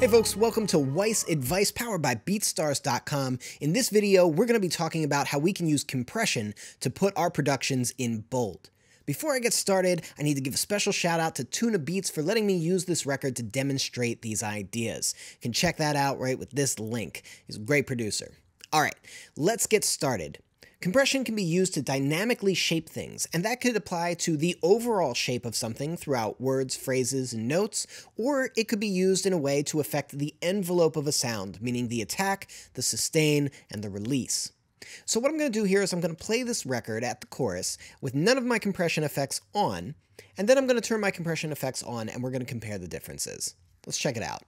Hey folks, welcome to Weiss Advice powered by BeatStars.com. In this video, we're going to be talking about how we can use compression to put our productions in bold. Before I get started, I need to give a special shout out to Tuna Beats for letting me use this record to demonstrate these ideas. You can check that out right with this link. He's a great producer. All right, let's get started. Compression can be used to dynamically shape things, and that could apply to the overall shape of something throughout words, phrases, and notes, or it could be used in a way to affect the envelope of a sound, meaning the attack, the sustain, and the release. So what I'm going to do here is I'm going to play this record at the chorus with none of my compression effects on, and then I'm going to turn my compression effects on and we're going to compare the differences. Let's check it out.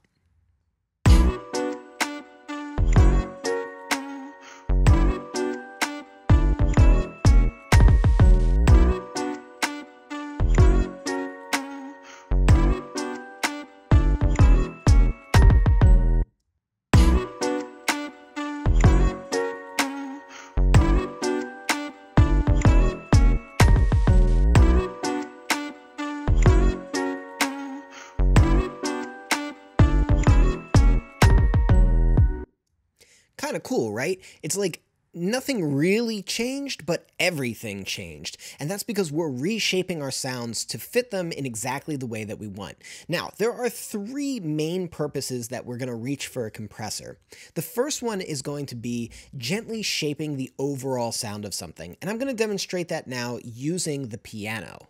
Cool, right? It's like nothing really changed, but everything changed. And that's because we're reshaping our sounds to fit them in exactly the way that we want. Now, there are three main purposes that we're going to reach for a compressor. The first one is going to be gently shaping the overall sound of something. And I'm going to demonstrate that now using the piano.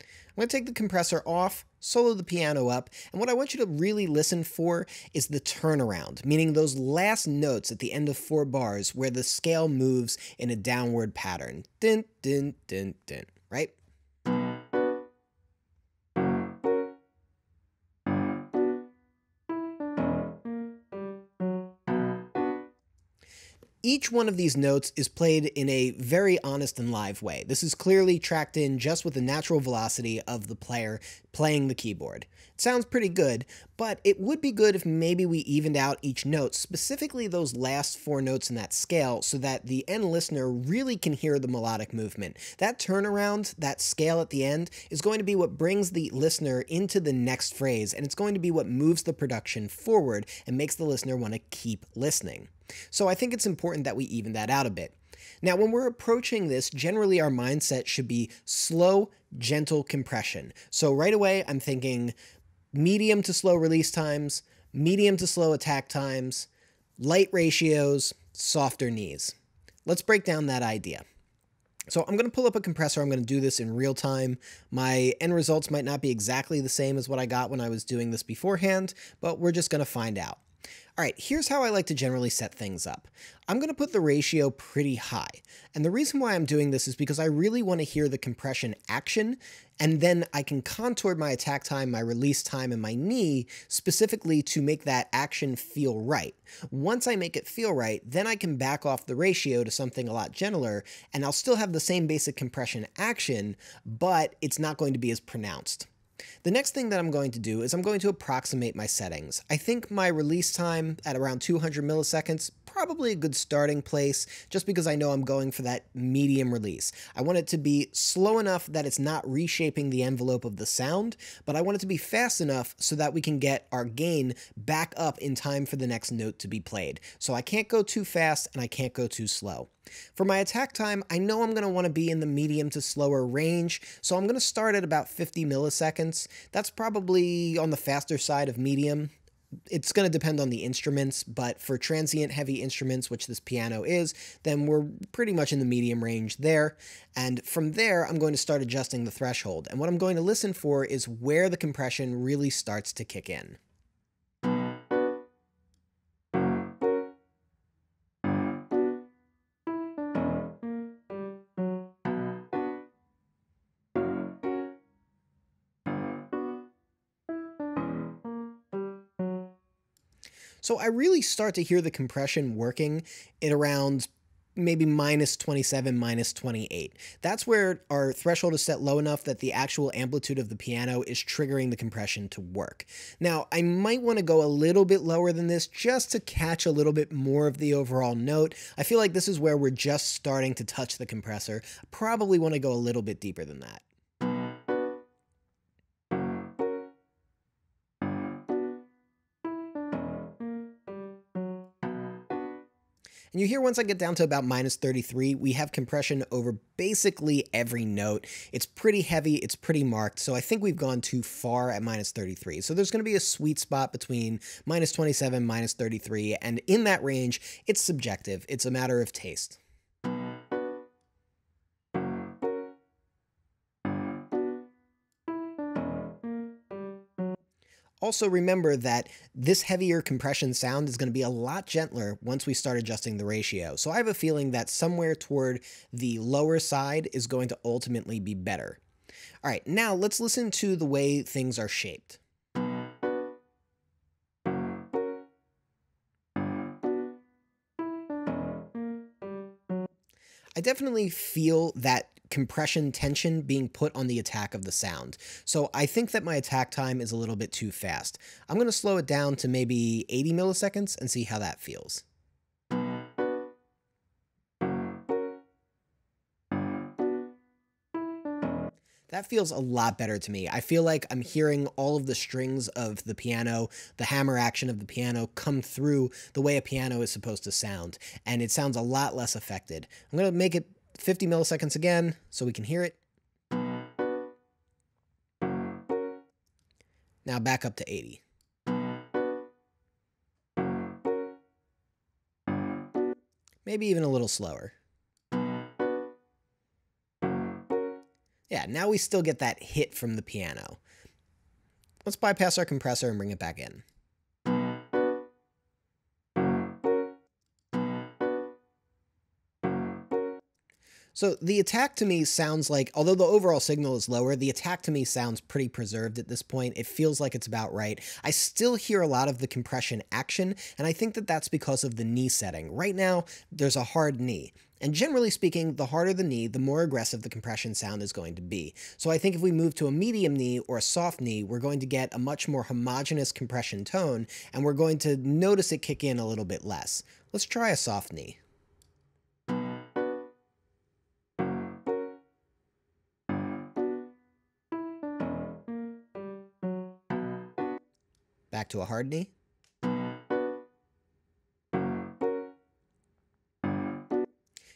I'm going to take the compressor off, solo the piano up, and what I want you to really listen for is the turnaround, meaning those last notes at the end of four bars where the scale moves in a downward pattern. Right? Each one of these notes is played in a very honest and live way. This is clearly tracked in just with the natural velocity of the player playing the keyboard. It sounds pretty good, but it would be good if maybe we evened out each note, specifically those last four notes in that scale, so that the end listener really can hear the melodic movement. That turnaround, that scale at the end, is going to be what brings the listener into the next phrase, and it's going to be what moves the production forward and makes the listener want to keep listening. So I think it's important that we even that out a bit. Now, when we're approaching this, generally our mindset should be slow, gentle compression. So right away, I'm thinking medium to slow release times, medium to slow attack times, light ratios, softer knees. Let's break down that idea. So I'm going to pull up a compressor. I'm going to do this in real time. My end results might not be exactly the same as what I got when I was doing this beforehand, but we're just going to find out. All right, here's how I like to generally set things up. I'm going to put the ratio pretty high. And the reason why I'm doing this is because I really want to hear the compression action, and then I can contour my attack time, my release time, and my knee specifically to make that action feel right. Once I make it feel right, then I can back off the ratio to something a lot gentler, and I'll still have the same basic compression action, but it's not going to be as pronounced. The next thing that I'm going to do is I'm going to approximate my settings. I think my release time at around 200 milliseconds, probably a good starting place, just because I know I'm going for that medium release. I want it to be slow enough that it's not reshaping the envelope of the sound, but I want it to be fast enough so that we can get our gain back up in time for the next note to be played. So I can't go too fast and I can't go too slow. For my attack time, I know I'm going to want to be in the medium to slower range, so I'm going to start at about 50 milliseconds. That's probably on the faster side of medium. It's going to depend on the instruments, but for transient heavy instruments, which this piano is, then we're pretty much in the medium range there. And from there, I'm going to start adjusting the threshold. And what I'm going to listen for is where the compression really starts to kick in. So I really start to hear the compression working at around maybe minus 27, minus 28. That's where our threshold is set low enough that the actual amplitude of the piano is triggering the compression to work. Now, I might want to go a little bit lower than this just to catch a little bit more of the overall note. I feel like this is where we're just starting to touch the compressor. Probably want to go a little bit deeper than that. And you hear once I get down to about minus 33, we have compression over basically every note. It's pretty heavy, it's pretty marked, so I think we've gone too far at minus 33. So there's going to be a sweet spot between minus 27, minus 33, and in that range, it's subjective. It's a matter of taste. Also remember that this heavier compression sound is going to be a lot gentler once we start adjusting the ratio. So I have a feeling that somewhere toward the lower side is going to ultimately be better. All right, now let's listen to the way things are shaped. I definitely feel that compression tension being put on the attack of the sound. So I think that my attack time is a little bit too fast. I'm going to slow it down to maybe 80 milliseconds and see how that feels. That feels a lot better to me. I feel like I'm hearing all of the strings of the piano, the hammer action of the piano come through the way a piano is supposed to sound, and it sounds a lot less affected. I'm going to make it 50 milliseconds again so we can hear it. Now back up to 80. Maybe even a little slower. Yeah, now we still get that hit from the piano. Let's bypass our compressor and bring it back in. So the attack to me sounds like, although the overall signal is lower, the attack to me sounds pretty preserved at this point. It feels like it's about right. I still hear a lot of the compression action, and I think that that's because of the knee setting. Right now, there's a hard knee. And generally speaking, the harder the knee, the more aggressive the compression sound is going to be. So I think if we move to a medium knee or a soft knee, we're going to get a much more homogeneous compression tone, and we're going to notice it kick in a little bit less. Let's try a soft knee. Back to a hard knee.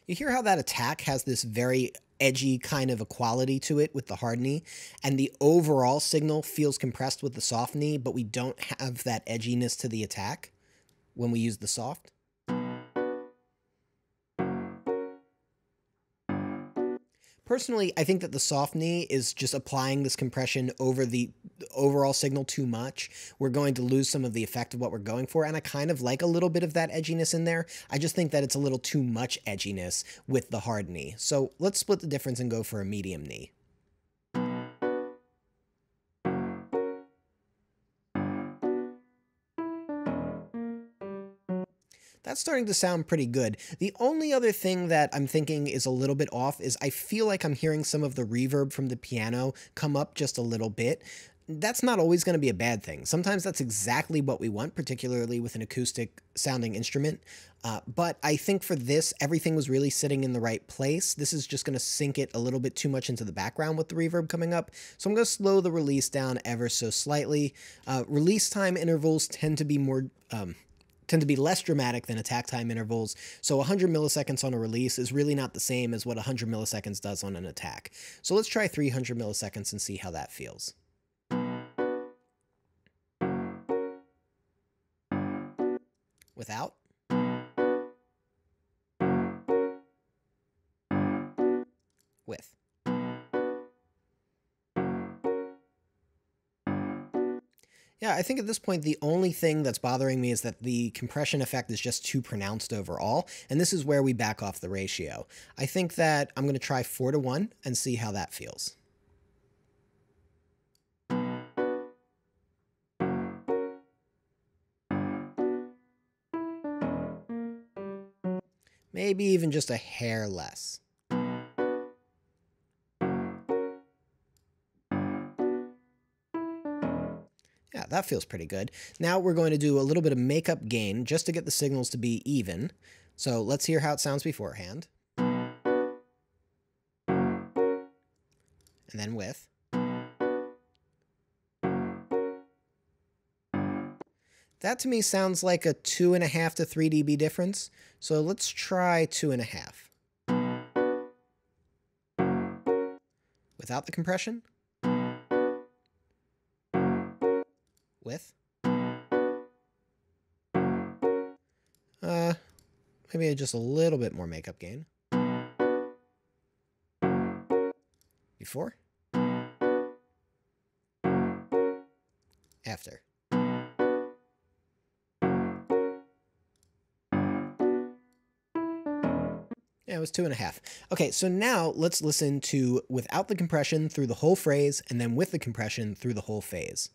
You hear how that attack has this very edgy kind of equality to it with the hard knee, and the overall signal feels compressed with the soft knee, but we don't have that edginess to the attack when we use the soft. Personally, I think that the soft knee is just applying this compression over the overall signal too much. We're going to lose some of the effect of what we're going for, and I kind of like a little bit of that edginess in there. I just think that it's a little too much edginess with the hard knee. So let's split the difference and go for a medium knee. that's starting to sound pretty good. The only other thing that I'm thinking is a little bit off is I feel like I'm hearing some of the reverb from the piano come up just a little bit that's not always going to be a bad thing. Sometimes that's exactly what we want, particularly with an acoustic sounding instrument. Uh, but I think for this, everything was really sitting in the right place. This is just going to sink it a little bit too much into the background with the reverb coming up. So I'm going to slow the release down ever so slightly. Uh, release time intervals tend to be more um, tend to be less dramatic than attack time intervals, so 100 milliseconds on a release is really not the same as what 100 milliseconds does on an attack. So let's try 300 milliseconds and see how that feels. Without. With. Yeah, I think at this point, the only thing that's bothering me is that the compression effect is just too pronounced overall, and this is where we back off the ratio. I think that I'm going to try 4 to 1 and see how that feels. Maybe even just a hair less. Yeah, that feels pretty good. Now we're going to do a little bit of makeup gain just to get the signals to be even. So let's hear how it sounds beforehand. And then with. That to me sounds like a 2.5 to 3 dB difference. So let's try 2.5. Without the compression. With. Uh, maybe just a little bit more makeup gain. Before. Was two and a half. Okay, so now let's listen to without the compression through the whole phrase and then with the compression through the whole phase.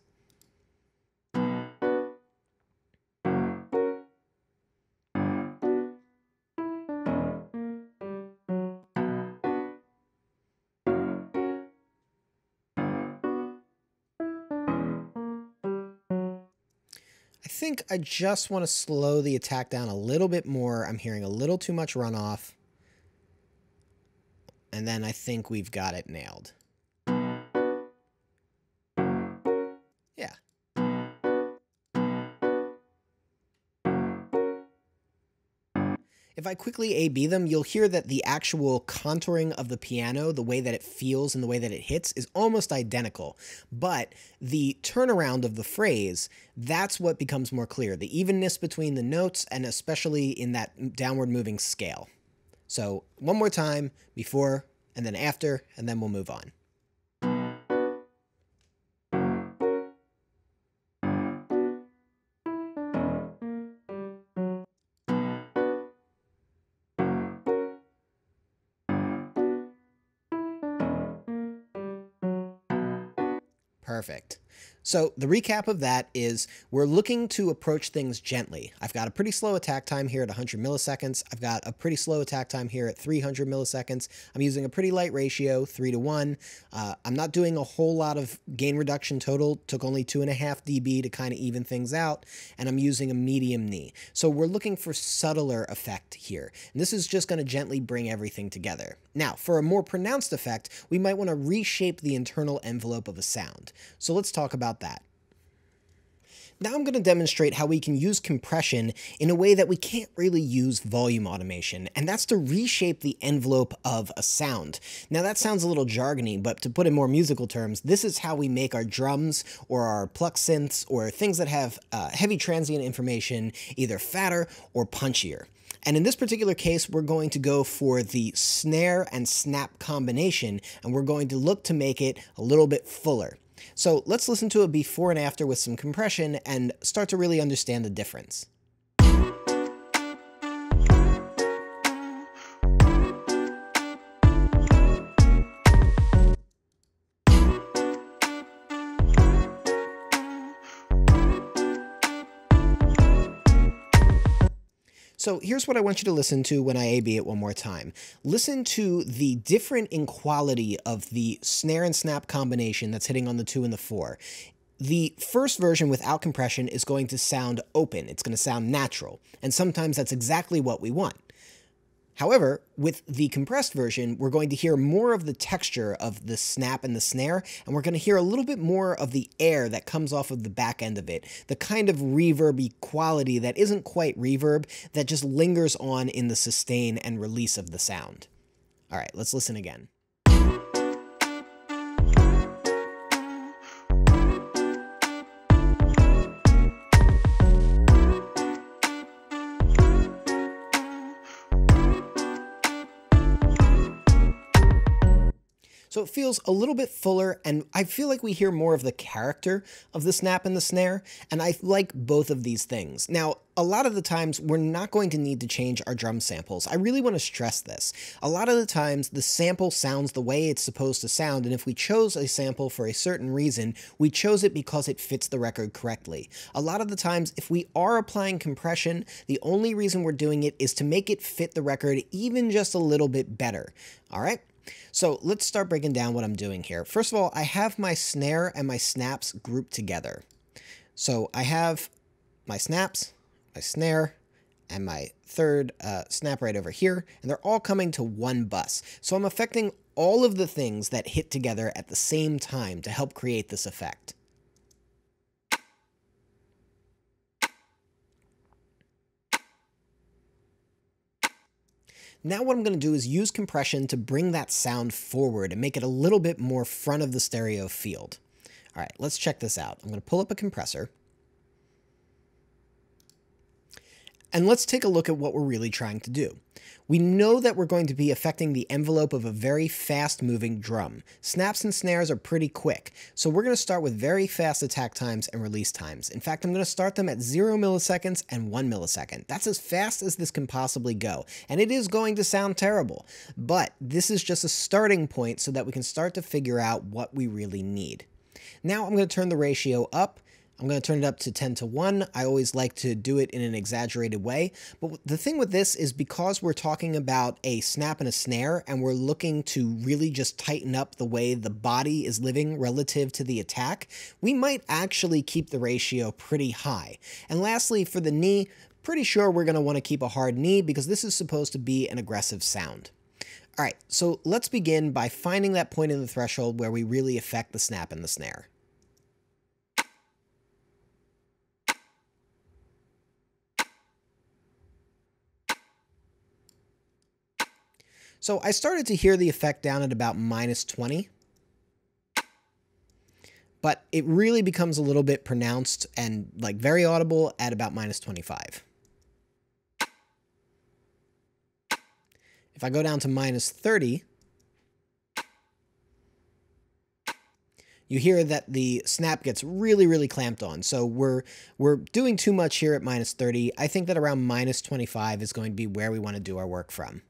I think I just want to slow the attack down a little bit more. I'm hearing a little too much runoff. Think we've got it nailed. Yeah. If I quickly A-B them, you'll hear that the actual contouring of the piano, the way that it feels and the way that it hits, is almost identical. But the turnaround of the phrase, that's what becomes more clear. The evenness between the notes and especially in that downward moving scale. So one more time, before and then after, and then we'll move on. Perfect. So the recap of that is we're looking to approach things gently. I've got a pretty slow attack time here at 100 milliseconds. I've got a pretty slow attack time here at 300 milliseconds. I'm using a pretty light ratio, 3 to 1. Uh, I'm not doing a whole lot of gain reduction total. Took only 2.5 dB to kind of even things out. And I'm using a medium knee. So we're looking for subtler effect here. And this is just going to gently bring everything together. Now, for a more pronounced effect, we might want to reshape the internal envelope of a sound. So let's talk about that. Now I'm going to demonstrate how we can use compression in a way that we can't really use volume automation, and that's to reshape the envelope of a sound. Now that sounds a little jargony, but to put in more musical terms, this is how we make our drums or our pluck synths or things that have uh, heavy transient information either fatter or punchier. And in this particular case, we're going to go for the snare and snap combination, and we're going to look to make it a little bit fuller. So let's listen to a before and after with some compression and start to really understand the difference. So here's what I want you to listen to when I A-B it one more time. Listen to the different in quality of the snare and snap combination that's hitting on the 2 and the 4. The first version without compression is going to sound open. It's going to sound natural. And sometimes that's exactly what we want. However, with the compressed version, we're going to hear more of the texture of the snap and the snare, and we're going to hear a little bit more of the air that comes off of the back end of it, the kind of reverby quality that isn't quite reverb, that just lingers on in the sustain and release of the sound. All right, let's listen again. It feels a little bit fuller, and I feel like we hear more of the character of the snap and the snare, and I like both of these things. Now, a lot of the times we're not going to need to change our drum samples. I really want to stress this. A lot of the times the sample sounds the way it's supposed to sound, and if we chose a sample for a certain reason, we chose it because it fits the record correctly. A lot of the times, if we are applying compression, the only reason we're doing it is to make it fit the record even just a little bit better. All right? So let's start breaking down what I'm doing here. First of all, I have my snare and my snaps grouped together. So I have my snaps, my snare, and my third uh, snap right over here, and they're all coming to one bus. So I'm affecting all of the things that hit together at the same time to help create this effect. Now what I'm going to do is use compression to bring that sound forward and make it a little bit more front of the stereo field. All right, let's check this out. I'm going to pull up a compressor. And let's take a look at what we're really trying to do. We know that we're going to be affecting the envelope of a very fast moving drum. Snaps and snares are pretty quick, so we're going to start with very fast attack times and release times. In fact, I'm going to start them at 0 milliseconds and 1 millisecond. That's as fast as this can possibly go, and it is going to sound terrible, but this is just a starting point so that we can start to figure out what we really need. Now I'm going to turn the ratio up I'm going to turn it up to 10 to 1. I always like to do it in an exaggerated way. But the thing with this is because we're talking about a snap and a snare and we're looking to really just tighten up the way the body is living relative to the attack, we might actually keep the ratio pretty high. And lastly, for the knee, pretty sure we're going to want to keep a hard knee because this is supposed to be an aggressive sound. All right, so let's begin by finding that point in the threshold where we really affect the snap and the snare. So I started to hear the effect down at about minus 20. But it really becomes a little bit pronounced and like very audible at about minus 25. If I go down to minus 30, you hear that the snap gets really, really clamped on. So we're we're doing too much here at minus 30. I think that around minus 25 is going to be where we want to do our work from.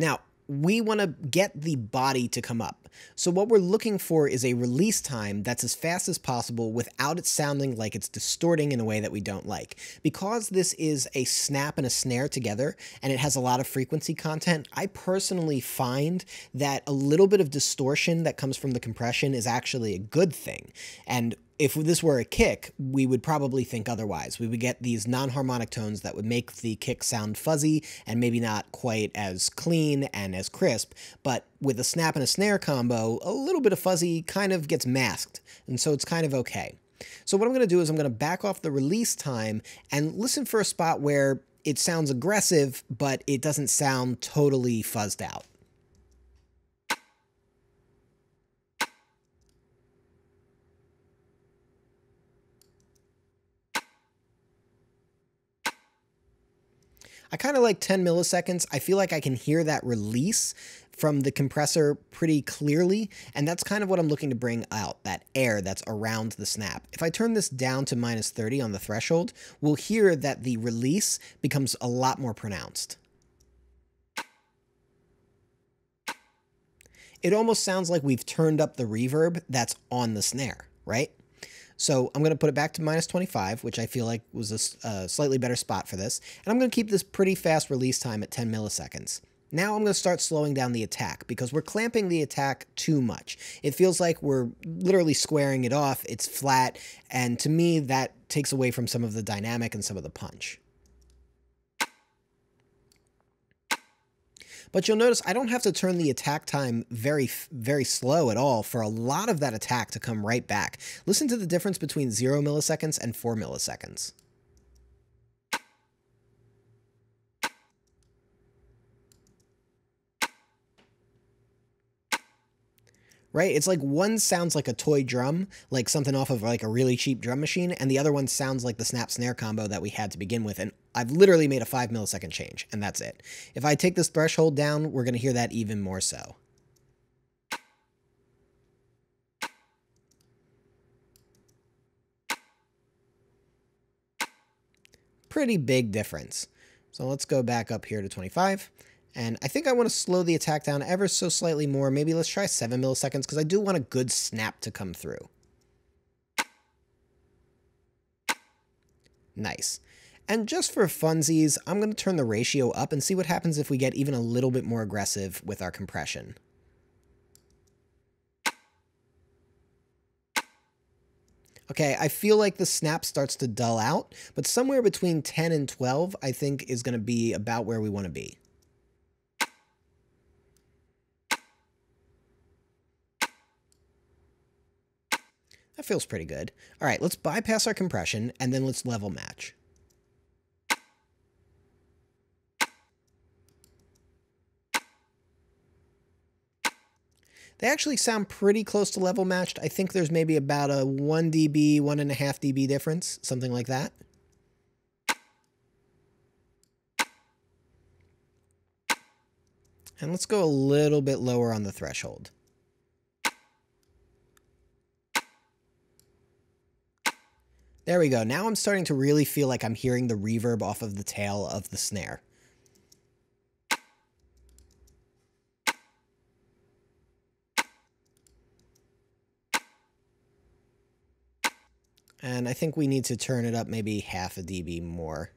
Now, we want to get the body to come up. So what we're looking for is a release time that's as fast as possible without it sounding like it's distorting in a way that we don't like. Because this is a snap and a snare together and it has a lot of frequency content, I personally find that a little bit of distortion that comes from the compression is actually a good thing. And if this were a kick, we would probably think otherwise. We would get these non-harmonic tones that would make the kick sound fuzzy and maybe not quite as clean and as crisp, but with a snap and a snare combo, a little bit of fuzzy kind of gets masked, and so it's kind of okay. So what I'm going to do is I'm going to back off the release time and listen for a spot where it sounds aggressive, but it doesn't sound totally fuzzed out. I kind of like 10 milliseconds. I feel like I can hear that release from the compressor pretty clearly, and that's kind of what I'm looking to bring out, that air that's around the snap. If I turn this down to minus 30 on the threshold, we'll hear that the release becomes a lot more pronounced. It almost sounds like we've turned up the reverb that's on the snare, right? So I'm going to put it back to minus 25, which I feel like was a uh, slightly better spot for this. And I'm going to keep this pretty fast release time at 10 milliseconds. Now I'm going to start slowing down the attack because we're clamping the attack too much. It feels like we're literally squaring it off. It's flat. And to me, that takes away from some of the dynamic and some of the punch. But you'll notice I don't have to turn the attack time very, very slow at all for a lot of that attack to come right back. Listen to the difference between 0 milliseconds and 4 milliseconds. Right? It's like one sounds like a toy drum, like something off of like a really cheap drum machine, and the other one sounds like the snap snare combo that we had to begin with. And I've literally made a five millisecond change, and that's it. If I take this threshold down, we're to hear that even more so. Pretty big difference. So let's go back up here to 25. And I think I want to slow the attack down ever so slightly more. Maybe let's try 7 milliseconds because I do want a good snap to come through. Nice. And just for funsies, I'm going to turn the ratio up and see what happens if we get even a little bit more aggressive with our compression. Okay, I feel like the snap starts to dull out, but somewhere between 10 and 12 I think is going to be about where we want to be. That feels pretty good. All right, let's bypass our compression and then let's level match. They actually sound pretty close to level matched. I think there's maybe about a 1 dB, 1.5 dB difference, something like that. And let's go a little bit lower on the threshold. There we go. Now I'm starting to really feel like I'm hearing the reverb off of the tail of the snare. And I think we need to turn it up maybe half a dB more.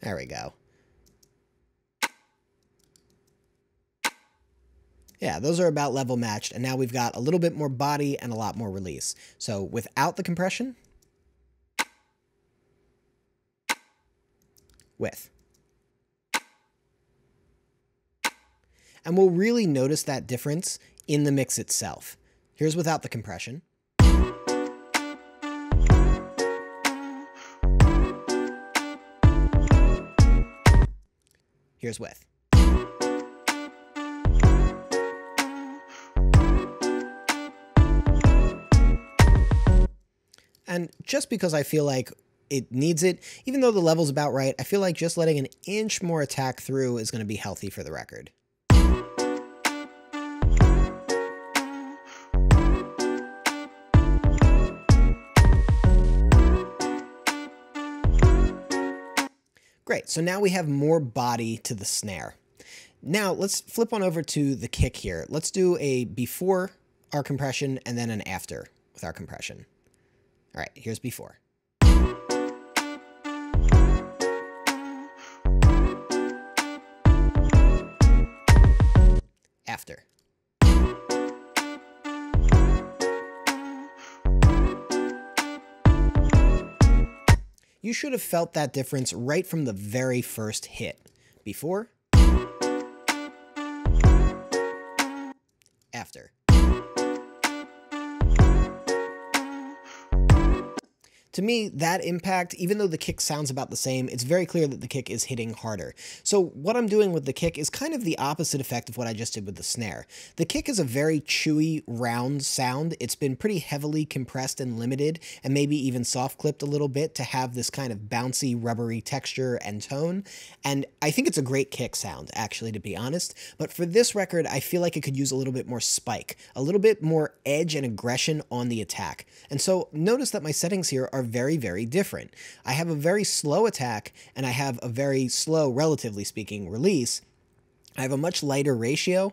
There we go. Yeah, those are about level matched, and now we've got a little bit more body and a lot more release. So without the compression, with. And we'll really notice that difference in the mix itself. Here's without the compression. Here's with. And just because I feel like it needs it, even though the level's about right, I feel like just letting an inch more attack through is going to be healthy for the record. Great, so now we have more body to the snare. Now let's flip on over to the kick here. Let's do a before our compression and then an after with our compression. All right, here's before. After. You should have felt that difference right from the very first hit. Before, To me, that impact, even though the kick sounds about the same, it's very clear that the kick is hitting harder. So what I'm doing with the kick is kind of the opposite effect of what I just did with the snare. The kick is a very chewy, round sound. It's been pretty heavily compressed and limited, and maybe even soft clipped a little bit to have this kind of bouncy, rubbery texture and tone. And I think it's a great kick sound, actually, to be honest. But for this record, I feel like it could use a little bit more spike, a little bit more edge and aggression on the attack. And so notice that my settings here are very, very different. I have a very slow attack and I have a very slow, relatively speaking, release. I have a much lighter ratio.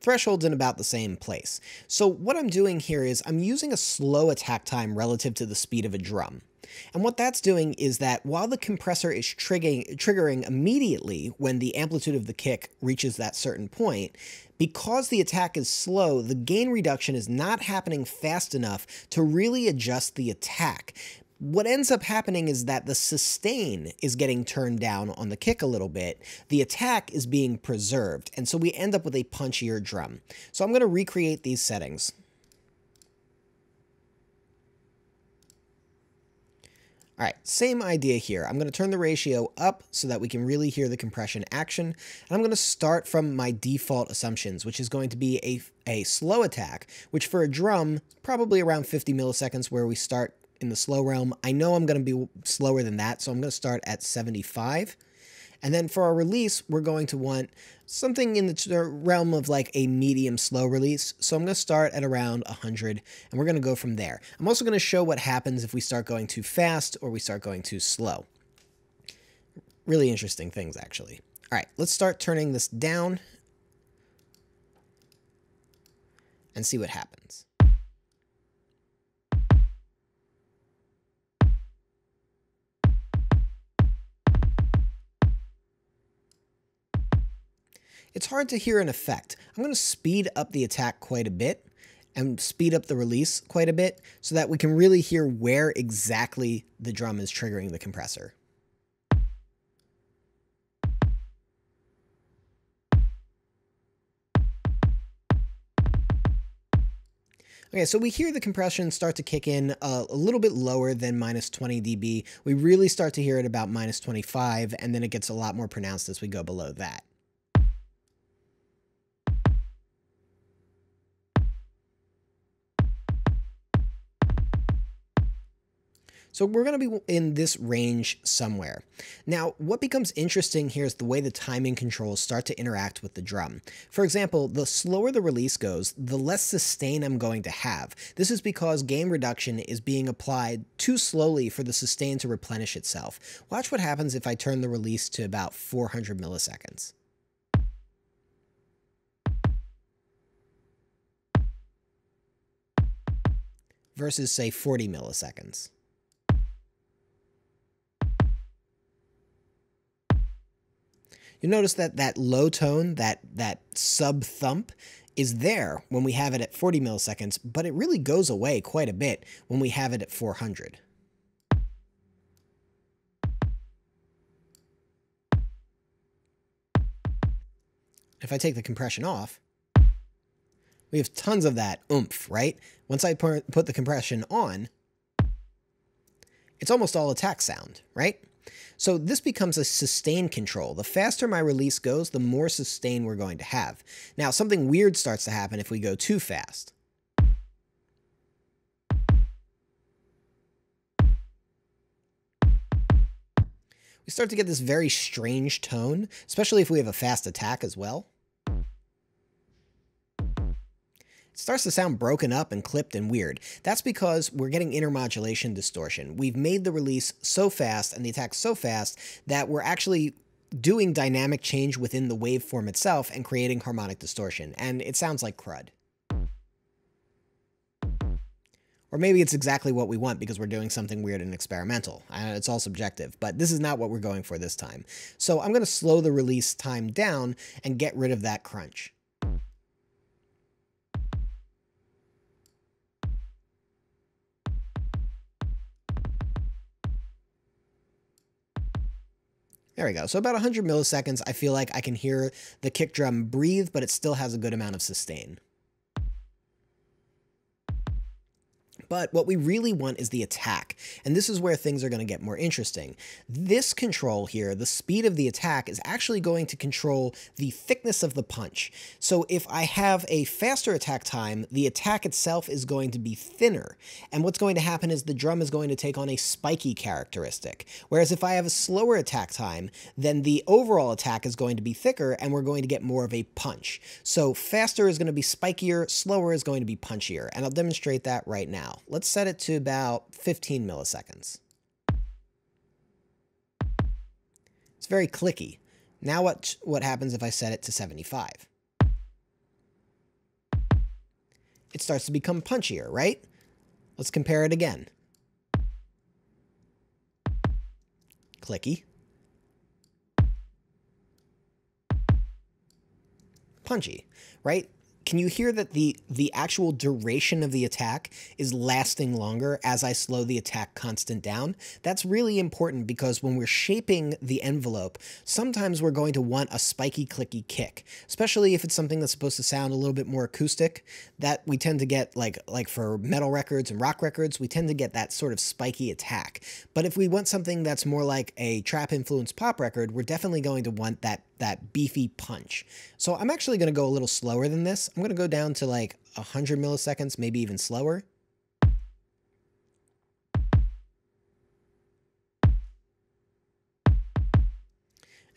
Threshold's in about the same place. So what I'm doing here is I'm using a slow attack time relative to the speed of a drum. And what that's doing is that while the compressor is triggering, triggering immediately when the amplitude of the kick reaches that certain point, because the attack is slow, the gain reduction is not happening fast enough to really adjust the attack. What ends up happening is that the sustain is getting turned down on the kick a little bit, the attack is being preserved, and so we end up with a punchier drum. So I'm going to recreate these settings. All right, same idea here. I'm going to turn the ratio up so that we can really hear the compression action. And I'm going to start from my default assumptions, which is going to be a, a slow attack, which for a drum, probably around 50 milliseconds where we start in the slow realm. I know I'm going to be slower than that, so I'm going to start at 75. And then for our release, we're going to want something in the uh, realm of like a medium slow release. So I'm going to start at around 100 and we're going to go from there. I'm also going to show what happens if we start going too fast or we start going too slow. Really interesting things, actually. All right, let's start turning this down and see what happens. It's hard to hear an effect. I'm going to speed up the attack quite a bit and speed up the release quite a bit so that we can really hear where exactly the drum is triggering the compressor. Okay, so we hear the compression start to kick in a, a, little bit lower than minus 20 dB. We really start to hear it about minus 25, and then it gets a lot more pronounced as we go below that. So we're going to be in this range somewhere. Now, what becomes interesting here is the way the timing controls start to interact with the drum. For example, the slower the release goes, the less sustain I'm going to have. This is because gain reduction is being applied too slowly for the sustain to replenish itself. Watch what happens if I turn the release to about 400 milliseconds. versus say 40 milliseconds. You notice that that low tone, that, that sub thump, is there when we have it at 40 milliseconds, but it really goes away quite a bit when we have it at 400. If I take the compression off, we have tons of that oomph, right? Once I put the compression on, it's almost all attack sound, right? So this becomes a sustain control. The faster my release goes, the more sustain we're going to have. Now, something weird starts to happen if we go too fast. We start to get this very strange tone, especially if we have a fast attack as well. Starts to sound broken up and clipped and weird. That's because we're getting intermodulation distortion. We've made the release so fast and the attack so fast that we're actually doing dynamic change within the waveform itself and creating harmonic distortion, and it sounds like crud. Or maybe it's exactly what we want because we're doing something weird and experimental. It's all subjective, but this is not what we're going for this time. So I'm going to slow the release time down and get rid of that crunch. There we go. So about 100 milliseconds, I feel like I can hear the kick drum breathe, but it still has a good amount of sustain. But what we really want is the attack, and this is where things are going to get more interesting. This control here, the speed of the attack, is actually going to control the thickness of the punch. So if I have a faster attack time, the attack itself is going to be thinner, and what's going to happen is the drum is going to take on a spiky characteristic. Whereas if I have a slower attack time, then the overall attack is going to be thicker, and we're going to get more of a punch. So faster is going to be spikier, slower is going to be punchier, and I'll demonstrate that right now. Let's set it to about 15 milliseconds. It's very clicky. Now what, what happens if I set it to 75? It starts to become punchier, right? Let's compare it again. Clicky. Punchy, right? Can you hear that the the actual duration of the attack is lasting longer as I slow the attack constant down? That's really important because when we're shaping the envelope, sometimes we're going to want a spiky clicky kick, especially if it's something that's supposed to sound a little bit more acoustic. That we tend to get like like for metal records and rock records, we tend to get that sort of spiky attack. But if we want something that's more like a trap influenced pop record, we're definitely going to want that that beefy punch. So I'm actually going to go a little slower than this. I'm going to go down to like 100 milliseconds, maybe even slower.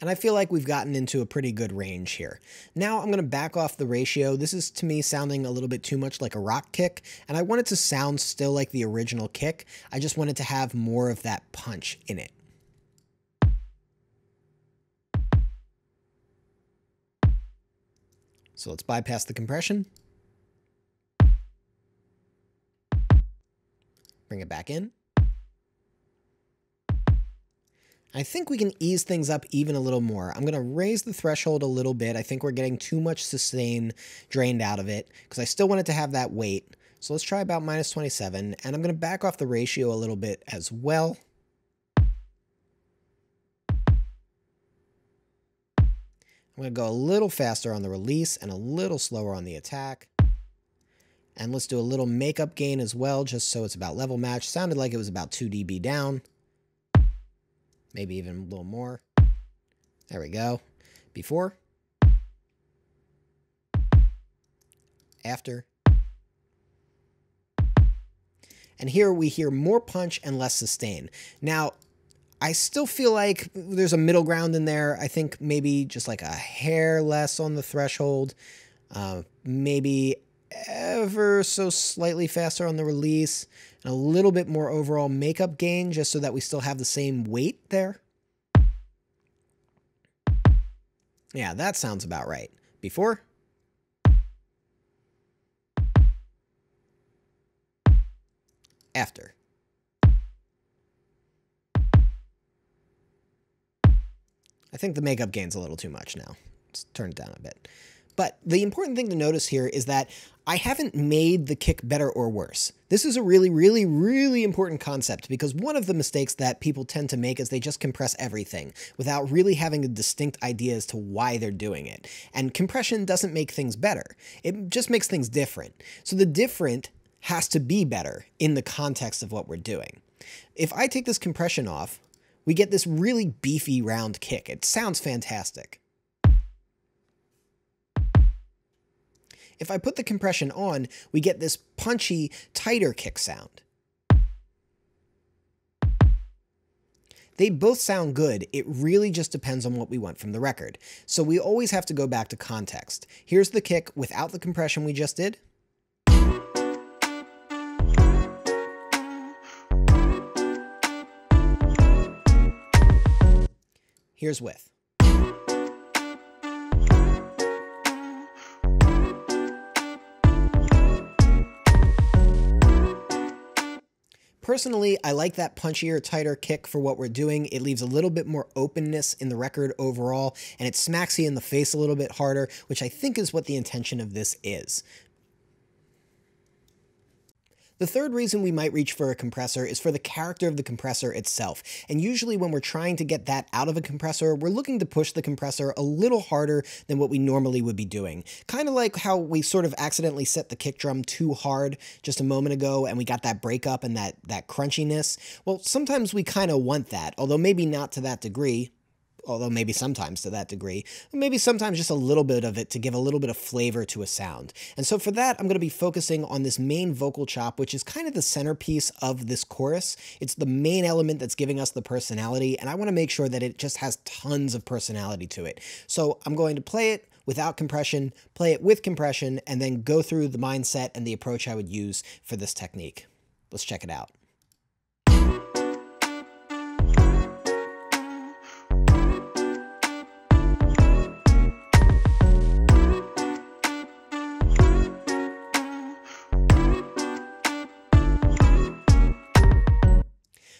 And I feel like we've gotten into a pretty good range here. Now I'm going to back off the ratio. This is to me sounding a little bit too much like a rock kick, and I want it to sound still like the original kick. I just wanted to have more of that punch in it. So let's bypass the compression. Bring it back in. I think we can ease things up even a little more. I'm going to raise the threshold a little bit. I think we're getting too much sustain drained out of it because I still want it to have that weight. So let's try about minus 27, and I'm going to back off the ratio a little bit as well. I'm going to go a little faster on the release and a little slower on the attack. And let's do a little makeup gain as well, just so it's about level match. Sounded like it was about 2 dB down. Maybe even a little more. There we go. Before. After. And here we hear more punch and less sustain. Now, I still feel like there's a middle ground in there. I think maybe just like a hair less on the threshold, uh, maybe ever so slightly faster on the release, and a little bit more overall makeup gain just so that we still have the same weight there. Yeah, that sounds about right. Before? After. I think the makeup gain's a little too much now. Let's turn it down a bit. But the important thing to notice here is that I haven't made the kick better or worse. This is a really, really, really important concept because one of the mistakes that people tend to make is they just compress everything without really having a distinct idea as to why they're doing it. And compression doesn't make things better. It just makes things different. So the different has to be better in the context of what we're doing. If I take this compression off, we get this really beefy round kick. It sounds fantastic. If I put the compression on, we get this punchy, tighter kick sound. They both sound good, it really just depends on what we want from the record. So we always have to go back to context. Here's the kick without the compression we just did. Here's with. Personally, I like that punchier, tighter kick for what we're doing. It leaves a little bit more openness in the record overall, and it smacks you in the face a little bit harder, which I think is what the intention of this is. The third reason we might reach for a compressor is for the character of the compressor itself. And usually when we're trying to get that out of a compressor, we're looking to push the compressor a little harder than what we normally would be doing. Kind of like how we sort of accidentally set the kick drum too hard just a moment ago and we got that breakup and that, that crunchiness. Well, sometimes we kind of want that, although maybe not to that degree although maybe sometimes to that degree, maybe sometimes just a little bit of it to give a little bit of flavor to a sound. And so for that, I'm going to be focusing on this main vocal chop, which is kind of the centerpiece of this chorus. It's the main element that's giving us the personality, and I want to make sure that it just has tons of personality to it. So I'm going to play it without compression, play it with compression, and then go through the mindset and the approach I would use for this technique. Let's check it out.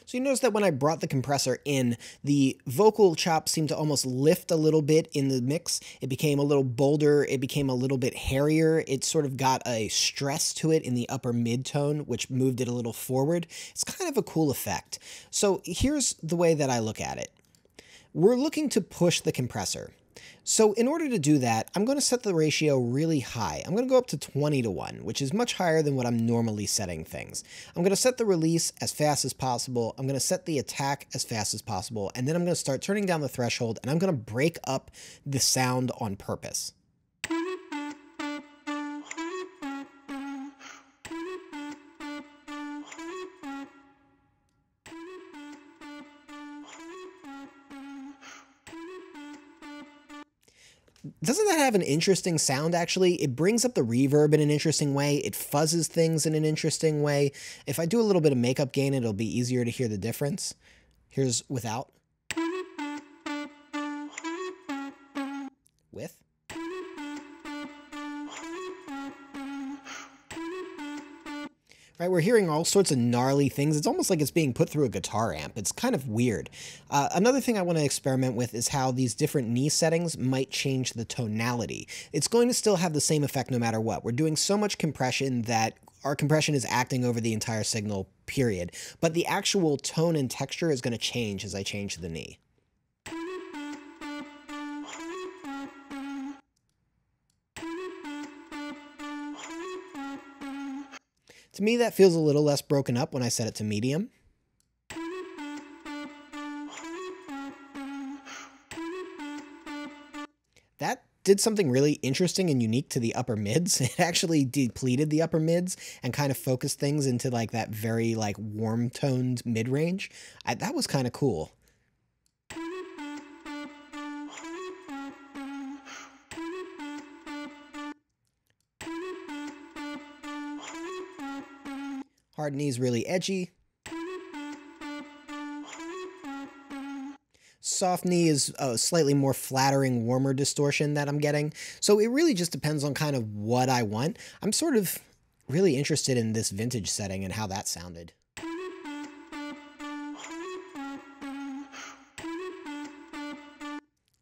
So you notice that when I brought the compressor in, the vocal chop seemed to almost lift a little bit in the mix. It became a little bolder. It became a little bit hairier. It sort of got a stress to it in the upper mid tone, which moved it a little forward. It's kind of a cool effect. So here's the way that I look at it. We're looking to push the compressor. So in order to do that, I'm going to set the ratio really high. I'm going to go up to 20 to 1, which is much higher than what I'm normally setting things. I'm going to set the release as fast as possible. I'm going to set the attack as fast as possible. And then I'm going to start turning down the threshold and I'm going to break up the sound on purpose. Doesn't that have an interesting sound actually? It brings up the reverb in an interesting way. It fuzzes things in an interesting way. If I do a little bit of makeup gain, it'll be easier to hear the difference. Here's without. Right? We're hearing all sorts of gnarly things. It's almost like it's being put through a guitar amp. It's kind of weird. Uh, another thing I want to experiment with is how these different knee settings might change the tonality. It's going to still have the same effect no matter what. We're doing so much compression that our compression is acting over the entire signal, period. But the actual tone and texture is going to change as I change the knee. To me, that feels a little less broken up when I set it to medium. That did something really interesting and unique to the upper mids. It actually depleted the upper mids and kind of focused things into like that very like warm toned mid range. that was kind of cool. Hard knees really edgy. Soft knee is a slightly more flattering, warmer distortion that I'm getting. So it really just depends on kind of what I want. I'm sort of really interested in this vintage setting and how that sounded.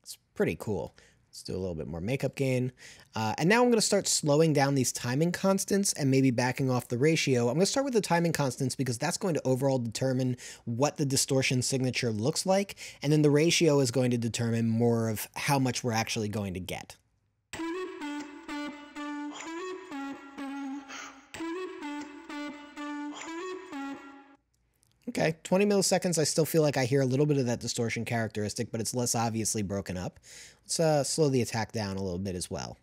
It's pretty cool. Let's do a little bit more makeup gain. Uh, and now I'm going to start slowing down these timing constants and maybe backing off the ratio. I'm going to start with the timing constants because that's going to overall determine what the distortion signature looks like. And then the ratio is going to determine more of how much we're actually going to get. Okay, 20 milliseconds, I still feel like I hear a little bit of that distortion characteristic, but it's less obviously broken up. Let's uh, slow the attack down a little bit as well.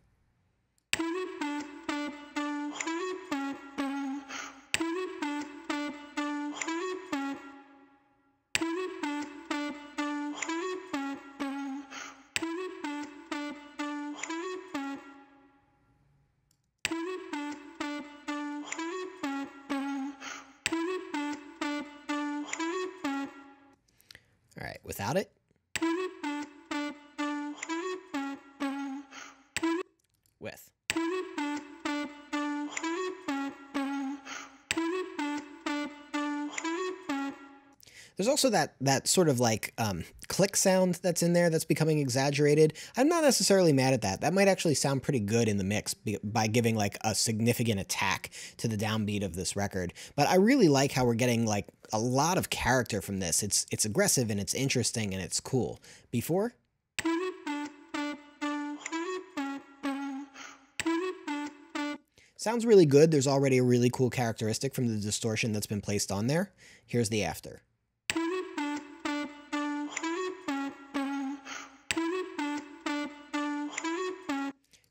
There's also that that sort of like um, click sound that's in there that's becoming exaggerated. I'm not necessarily mad at that. That might actually sound pretty good in the mix by giving like a significant attack to the downbeat of this record. But I really like how we're getting like a lot of character from this. It's it's aggressive and it's interesting and it's cool. Before Sounds really good. There's already a really cool characteristic from the distortion that's been placed on there. Here's the after.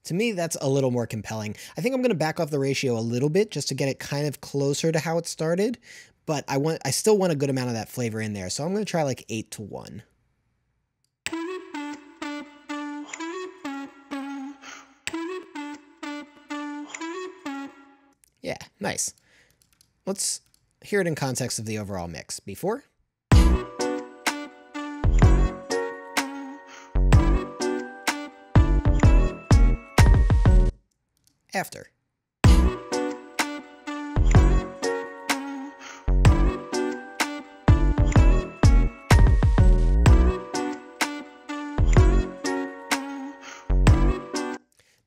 To me, that's a little more compelling. I think I'm going to back off the ratio a little bit just to get it kind of closer to how it started, but I want I still want a good amount of that flavor in there. So I'm going to try like 8 to 1. Yeah, nice. Let's hear it in context of the overall mix. Before? After.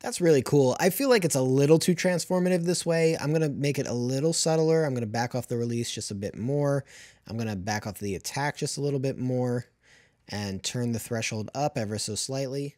That's really cool. I feel like it's a little too transformative this way. I'm going to make it a little subtler. I'm going to back off the release just a bit more. I'm going to back off the attack just a little bit more and turn the threshold up ever so slightly.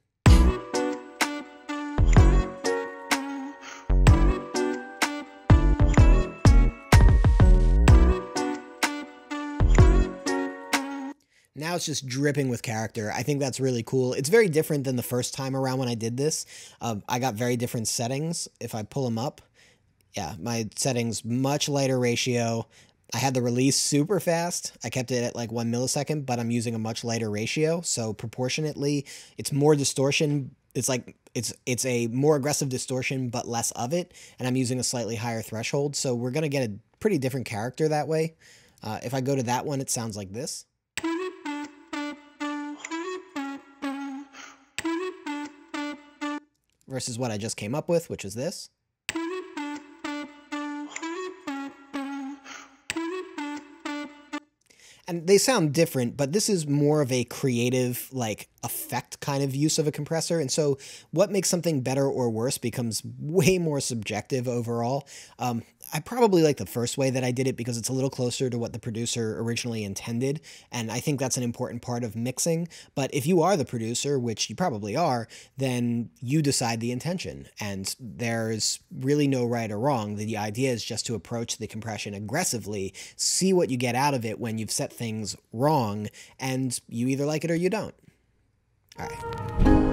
Now it's just dripping with character. I think that's really cool. It's very different than the first time around when I did this. Um, I got very different settings. If I pull them up, yeah, my settings much lighter ratio. I had the release super fast. I kept it at like one millisecond, but I'm using a much lighter ratio. So proportionately, it's more distortion. It's like it's it's a more aggressive distortion, but less of it. And I'm using a slightly higher threshold. So we're gonna get a pretty different character that way. Uh, if I go to that one, it sounds like this. Versus what I just came up with, which is this. and they sound different, but this is more of a creative, like effect kind of use of a compressor. And so, what makes something better or worse becomes way more subjective overall. Um, I probably like the first way that I did it because it's a little closer to what the producer originally intended. And I think that's an important part of mixing. But if you are the producer, which you probably are, then you decide the intention. And there's really no right or wrong. The idea is just to approach the compression aggressively, see what you get out of it when you've set things wrong, and you either like it or you don't. Bye.